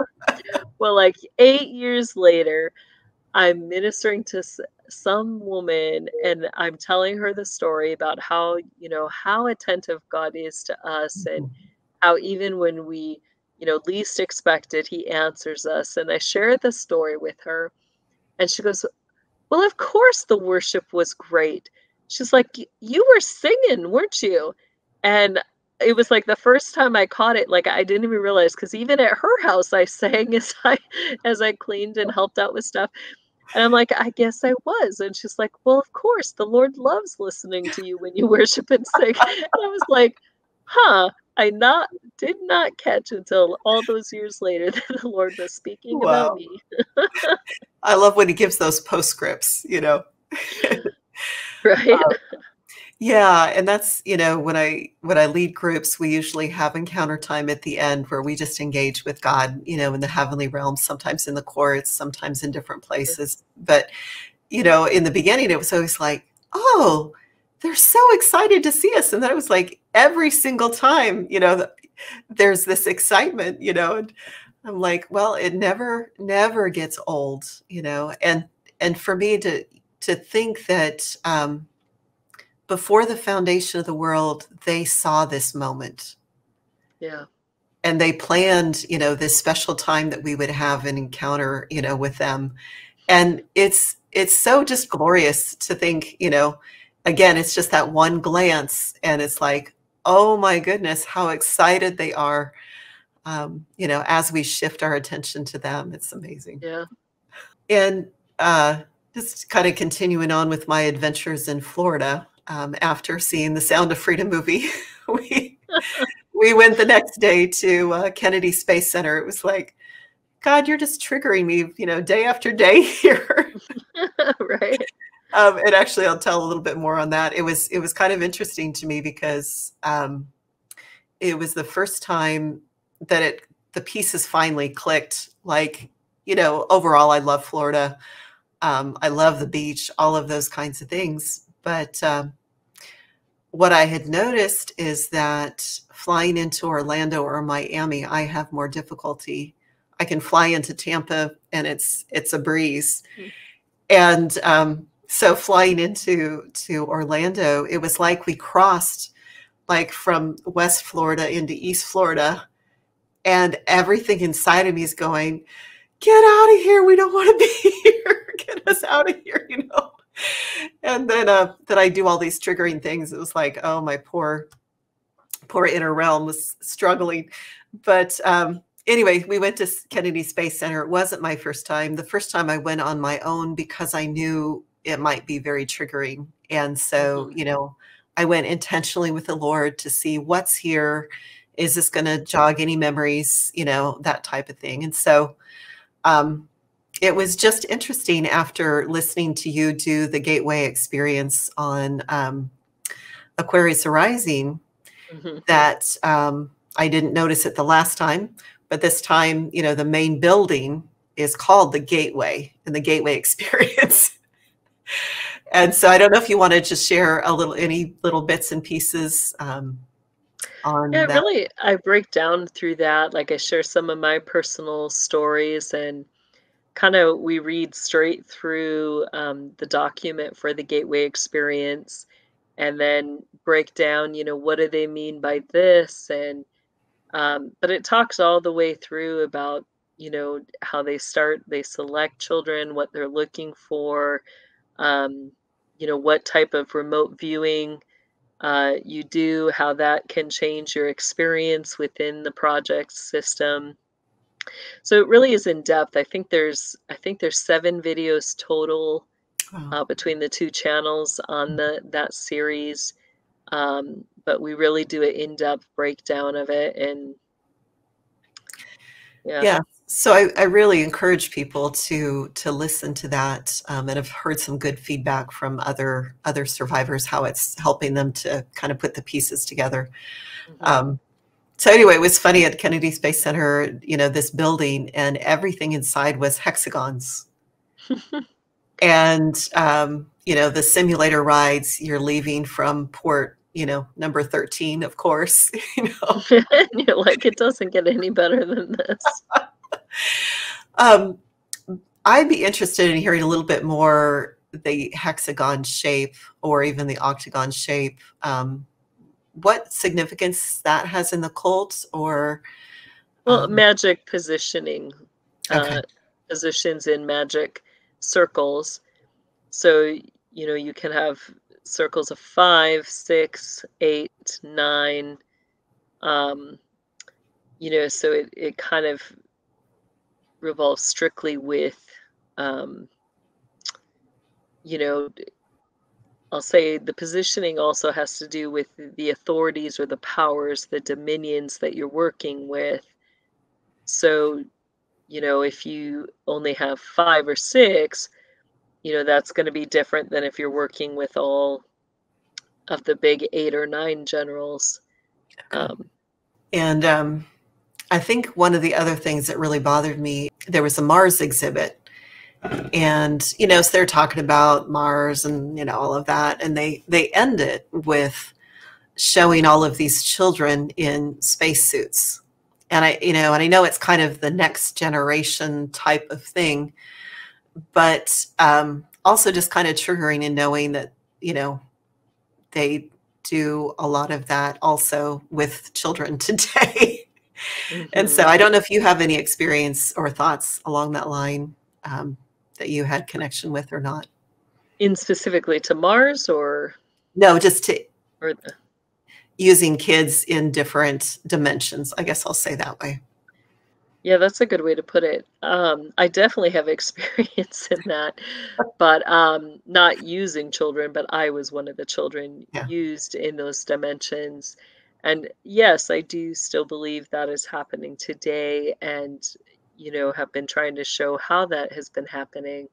well, like 8 years later, I'm ministering to some woman and I'm telling her the story about how, you know, how attentive God is to us and mm-hmm. how even when we, you know, least expect it, he answers us. And I share the story with her and she goes, well, of course the worship was great. She's like, you were singing, weren't you? And it was like the first time I caught it, like I didn't even realize because even at her house I sang as I as I cleaned and helped out with stuff. And I'm like, I guess I was. And she's like, Well, of course, the Lord loves listening to you when you worship and sing. And I was like, huh. I not did not catch until all those years later that the Lord was speaking wow. about me. I love when he gives those postscripts, you know. right. Um, yeah, and that's, you know, when I when I lead groups, we usually have encounter time at the end where we just engage with God, you know, in the heavenly realms, sometimes in the courts, sometimes in different places. But, you know, in the beginning it was always like, "Oh, they're so excited to see us." And then it was like every single time, you know, there's this excitement, you know, and I'm like, well, it never never gets old, you know. And and for me to to think that um before the foundation of the world, they saw this moment. Yeah. And they planned, you know, this special time that we would have an encounter, you know, with them. And it's it's so just glorious to think, you know, again, it's just that one glance and it's like, oh my goodness, how excited they are. Um, you know, as we shift our attention to them. It's amazing. Yeah. And uh just kind of continuing on with my adventures in Florida um, after seeing the Sound of Freedom movie. we we went the next day to uh, Kennedy Space Center. It was like, God, you're just triggering me, you know, day after day here. right. Um, and actually, I'll tell a little bit more on that. It was it was kind of interesting to me because um, it was the first time that it the pieces finally clicked. Like, you know, overall, I love Florida. Um, I love the beach, all of those kinds of things. But um, what I had noticed is that flying into Orlando or Miami, I have more difficulty. I can fly into Tampa and it's it's a breeze. Mm-hmm. And um, so flying into to Orlando, it was like we crossed like from West Florida into East Florida, and everything inside of me is going, "Get out of here! We don't want to be here. Get us out of here!" You know and then uh, that I do all these triggering things. It was like, oh, my poor, poor inner realm was struggling. But um, anyway, we went to Kennedy Space Center. It wasn't my first time. The first time I went on my own because I knew it might be very triggering. And so, mm-hmm. you know, I went intentionally with the Lord to see what's here. Is this going to jog any memories? You know, that type of thing. And so, um, it was just interesting after listening to you do the gateway experience on um, Aquarius Arising mm-hmm. that um, I didn't notice it the last time, but this time, you know, the main building is called the Gateway and the Gateway Experience. And so I don't know if you want to just share a little, any little bits and pieces um, on yeah, that. really, I break down through that. Like I share some of my personal stories and kind of we read straight through um, the document for the gateway experience and then break down you know what do they mean by this and um, but it talks all the way through about you know how they start they select children what they're looking for um, you know what type of remote viewing uh, you do how that can change your experience within the project system so it really is in depth. I think there's I think there's seven videos total uh, between the two channels on the that series. Um, but we really do an in-depth breakdown of it and yeah. yeah. So I, I really encourage people to to listen to that, um, and I've heard some good feedback from other other survivors how it's helping them to kind of put the pieces together. Mhm. Um, so anyway, it was funny at Kennedy Space Center, you know, this building, and everything inside was hexagons. And um, you know, the simulator rides, you're leaving from port, you know, number 13, of course, you know. You're like, it doesn't get any better than this. Um, I'd be interested in hearing a little bit more the hexagon shape or even the octagon shape. Um, what significance that has in the cult or Well, um, magic positioning, okay. uh, positions in magic circles. So, you know, you can have circles of five, six, eight, nine. Um, you know, so it, it kind of revolves strictly with, um, you know, I'll say the positioning also has to do with the authorities or the powers, the dominions that you're working with. So, you know, if you only have five or six, you know, that's going to be different than if you're working with all of the big eight or nine generals. Um, And um, I think one of the other things that really bothered me, there was a Mars exhibit. And, you know, so they're talking about Mars and, you know, all of that. And they they end it with showing all of these children in spacesuits. And I, you know, and I know it's kind of the next generation type of thing, but um, also just kind of triggering in knowing that, you know, they do a lot of that also with children today. And so mhm. I don't know if you have any experience or thoughts along that line um, that you had connection with or not. In specifically to Mars or No, just to or the, using kids in different dimensions. I guess I'll say that way. yeah, that's a good way to put it. Um, I definitely have experience in that, but um, not using children, but I was one of the children Yeah. used in those dimensions. And yes, I do still believe that is happening today and, you know, have been trying to show how that has been happening.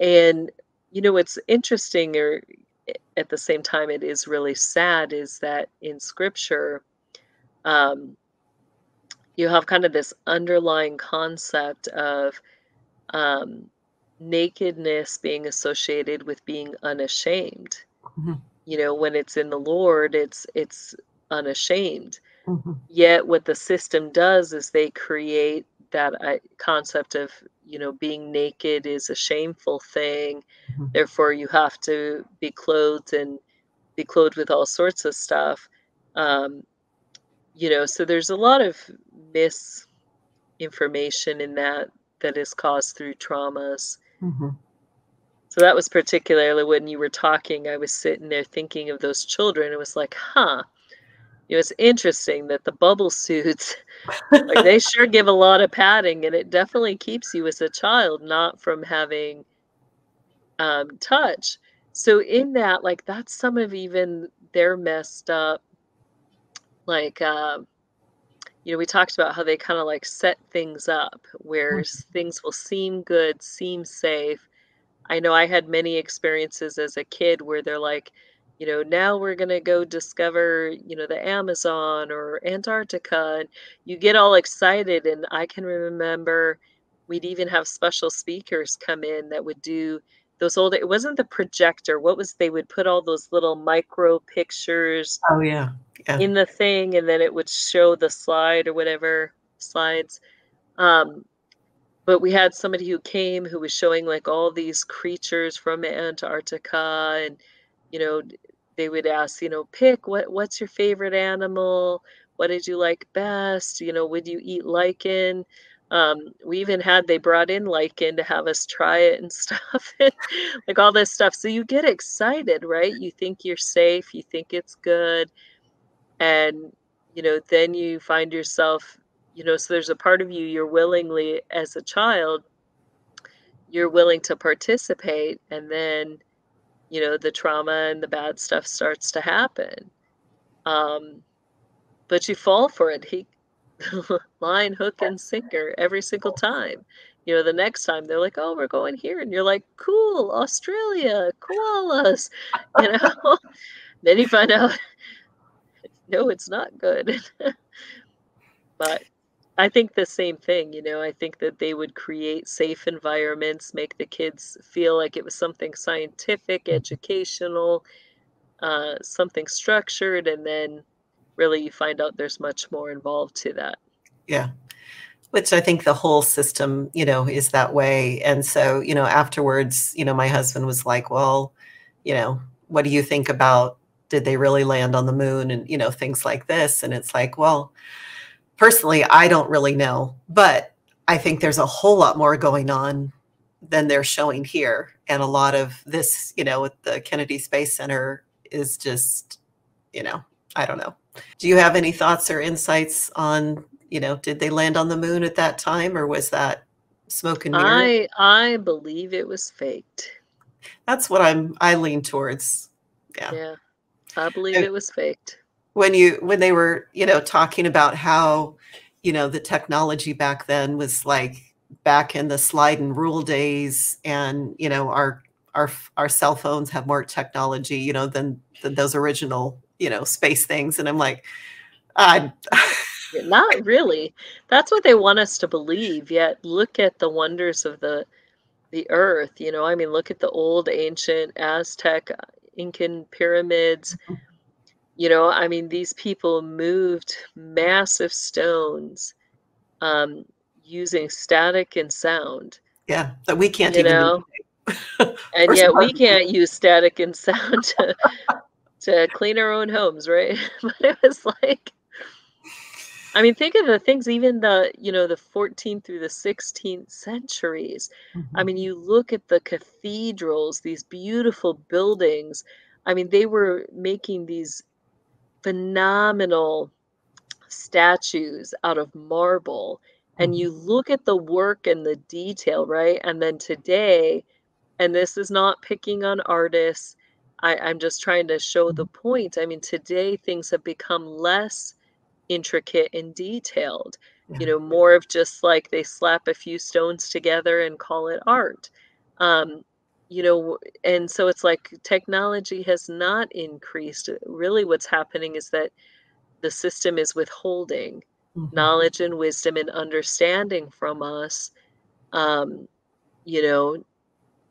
And, you know, what's interesting or at the same time it is really sad is that in scripture, um, you have kind of this underlying concept of um, nakedness being associated with being unashamed. Mhm, You know, when it's in the Lord, it's it's unashamed. mhm, Yet what the system does is they create that uh, concept of, you know, being naked is a shameful thing. mhm. Therefore, you have to be clothed and be clothed with all sorts of stuff. Um, you know, so there's a lot of misinformation in that that is caused through traumas. Mhm. So that was particularly when you were talking, I was sitting there thinking of those children. It was like, huh, you know, it's interesting that the bubble suits, like they sure give a lot of padding, and it definitely keeps you as a child not from having um, touch. So in that, like that's some of even their messed up, like um, you know, we talked about how they kind of like set things up where Mhm. things will seem good, seem safe. I know I had many experiences as a kid where they're like, you know, now we're going to go discover, you know, the Amazon or Antarctica. And you get all excited. And I can remember we'd even have special speakers come in that would do those old, it wasn't the projector. What was, they would put all those little micro pictures Oh yeah, yeah. in the thing and then it would show the slide or whatever slides. Um, but we had somebody who came who was showing like all these creatures from Antarctica and you know they would ask you know pick what what's your favorite animal? What did you like best? You know would you eat lichen? Um, we even had they brought in lichen to have us try it and stuff like all this stuff. So you get excited right? You think you're safe you think it's good and you know then you find yourself you know so there's a part of you you're willingly as a child you're willing to participate and then you know the trauma and the bad stuff starts to happen um but you fall for it he line, hook, and sinker every single time. You know, the next time they're like, "Oh, we're going here," and you're like, "Cool, Australia, koalas," you know. then you find out, no, it's not good. but I think the same thing, you know, I think that they would create safe environments, make the kids feel like it was something scientific, educational, uh, something structured, and then really you find out there's much more involved to that. Yeah. Which I think the whole system, you know, is that way. And so, you know, afterwards, you know, my husband was like, well, you know, what do you think about did they really land on the moon and, you know, things like this? And it's like, well, personally, I don't really know, but I think there's a whole lot more going on than they're showing here. And a lot of this, you know, with the Kennedy Space Center is just, you know, I don't know. Do you have any thoughts or insights on, you know, did they land on the moon at that time or was that smoke and mirror? I I believe it was faked. That's what I'm I lean towards. Yeah. Yeah. I believe it was faked. When you when they were, you know, talking about how, you know, the technology back then was like back in the slide and rule days and, you know, our our our cell phones have more technology, you know, than than those original you know, space things. And I'm like, I. Not really. That's what they want us to believe. Yet look at the wonders of the the earth. You know, I mean, look at the old ancient Aztec, uh, Incan pyramids. Mm-hmm. You know, I mean, these people moved massive stones um, using static and sound. Yeah, that we can't you even. Know? and yet we can't use static and sound to to clean our own homes, right? but it was like, I mean, think of the things, even the, you know, the 14th through the 16th centuries. Mm-hmm. I mean, you look at the cathedrals, these beautiful buildings. I mean, they were making these phenomenal statues out of marble. And mm-hmm. you look at the work and the detail, right? And then today, and this is not picking on artists, I, I'm just trying to show the mm-hmm. point. I mean, today things have become less intricate and detailed. You know, more of just like they slap a few stones together and call it art. Um, you know, and so it's like technology has not increased. Really, what's happening is that the system is withholding mm-hmm. knowledge and wisdom and understanding from us. Um, you know,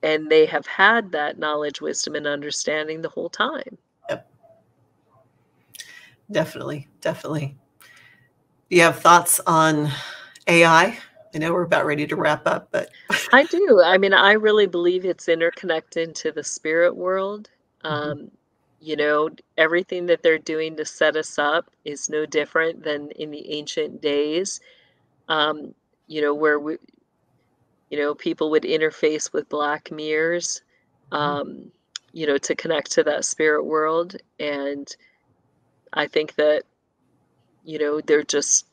and they have had that knowledge, wisdom, and understanding the whole time. Yep. Definitely, definitely. Do you have thoughts on AI? I know we're about ready to wrap up, but I do. I mean, I really believe it's interconnected to the spirit world. Mm-hmm. Um, you know, everything that they're doing to set us up is no different than in the ancient days. Um, you know, where we, you know people would interface with black mirrors mm-hmm. um, you know to connect to that spirit world and i think that you know they're just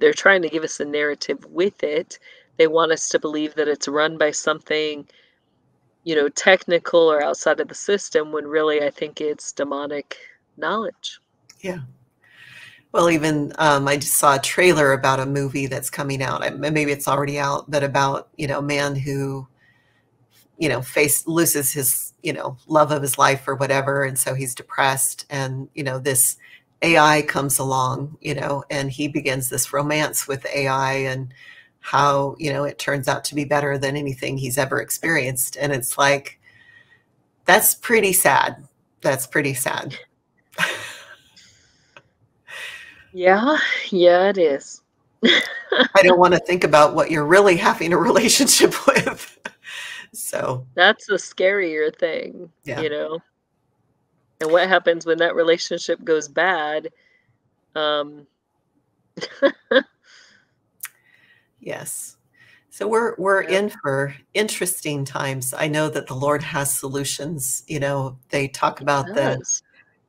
they're trying to give us a narrative with it. They want us to believe that it's run by something you know technical or outside of the system when really i think it's demonic knowledge. Yeah. Well, even um, I just saw a trailer about a movie that's coming out. Maybe it's already out, but about you know a man who, you know, face loses his you know love of his life or whatever, and so he's depressed, and you know this AI comes along, you know, and he begins this romance with AI and how you know it turns out to be better than anything he's ever experienced, and it's like that's pretty sad. That's pretty sad. Yeah, yeah, it is. I don't want to think about what you're really having a relationship with. so that's the scarier thing, yeah. you know. And what happens when that relationship goes bad? Um Yes. So we're we're yeah. in for interesting times. I know that the Lord has solutions. You know, they talk about the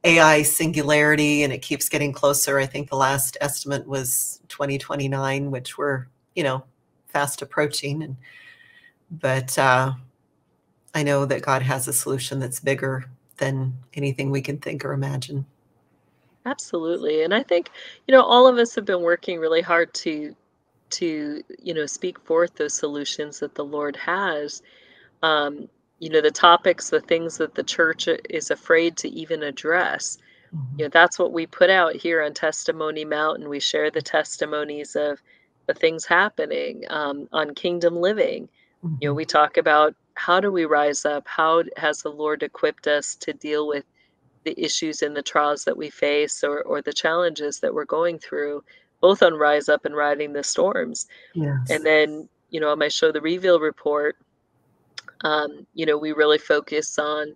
AI singularity and it keeps getting closer. I think the last estimate was 2029, which we're, you know, fast approaching. And but uh, I know that God has a solution that's bigger than anything we can think or imagine. Absolutely. And I think, you know, all of us have been working really hard to to, you know, speak forth those solutions that the Lord has. Um, you know, the topics, the things that the church is afraid to even address. Mhm. You know, that's what we put out here on Testimony Mountain. We share the testimonies of the things happening um, on Kingdom Living. You know, Mhm. we talk about how do we rise up? How has the Lord equipped us to deal with the issues and the trials that we face or, or the challenges that we're going through, both on Rise Up and Riding the Storms. And then, you know, on my show, The Reveal Report, um, you know, we really focus on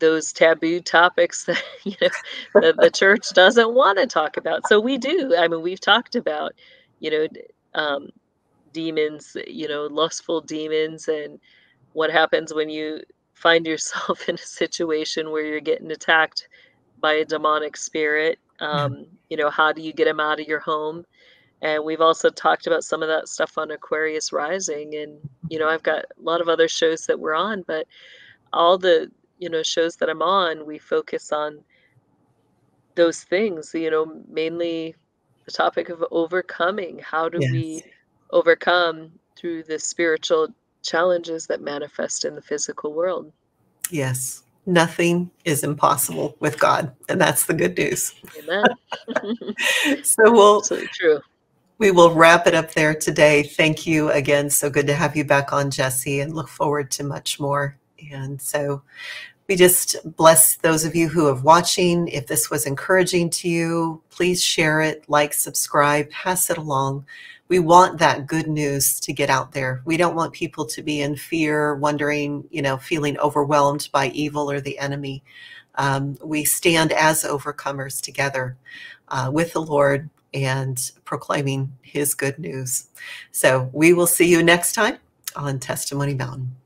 those taboo topics that, you know, that the church doesn't want to talk about. So we do. I mean, we've talked about, you know, um, demons, you know, lustful demons and what happens when you find yourself in a situation where you're getting attacked by a demonic spirit. Yeah. Um, you know, how do you get them out of your home? And we've also talked about some of that stuff on Aquarius Rising. And, you know, I've got a lot of other shows that we're on, but all the, you know, shows that I'm on, we focus on those things, you know, mainly the topic of overcoming. How do Yes. we overcome through the spiritual challenges that manifest in the physical world? Yes. Nothing is impossible with God, and that's the good news. Amen. So we'll Absolutely true. we will wrap it up there today. Thank you again. So good to have you back on, Jessie, and look forward to much more. And so we just bless those of you who are watching. If this was encouraging to you, please share it, like, subscribe, pass it along. We want that good news to get out there. We don't want people to be in fear, wondering, you know, feeling overwhelmed by evil or the enemy. Um, we stand as overcomers together uh, with the Lord and proclaiming his good news. So we will see you next time on Testimony Mountain.